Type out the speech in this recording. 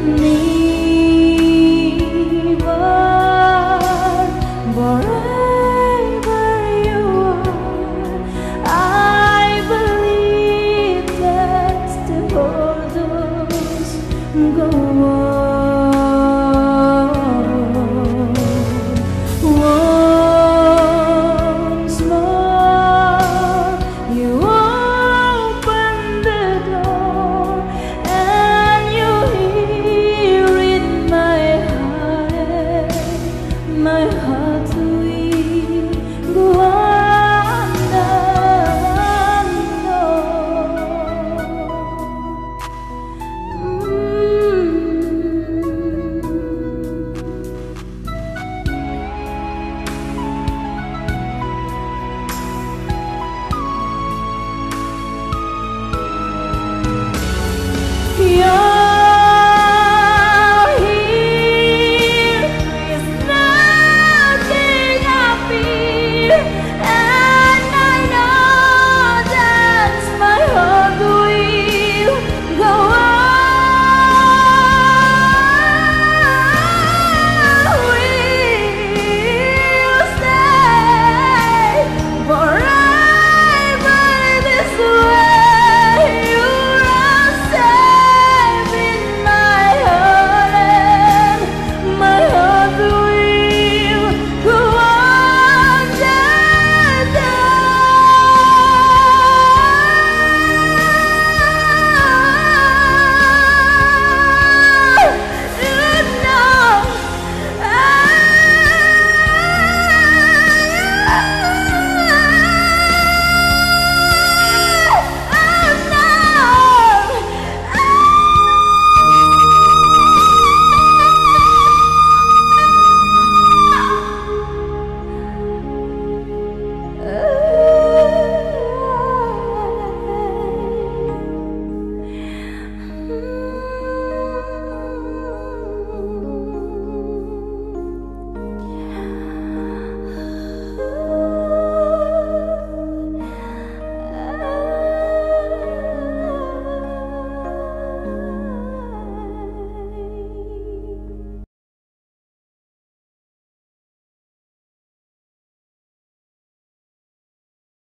你。